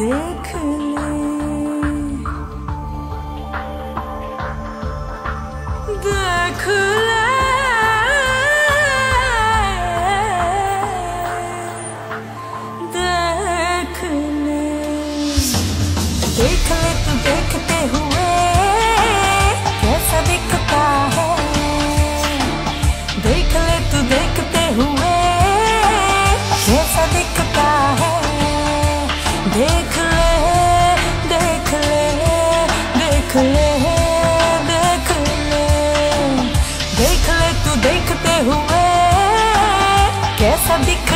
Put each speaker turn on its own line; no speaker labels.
Yeah. देख ले तू देखते हुए कैसा दिखता है? देख ले, तू देखते हुए कैसा दिखता है? देख ले देख ले देख ले देख ले। देख ले, तू देखते हुए कैसा दिख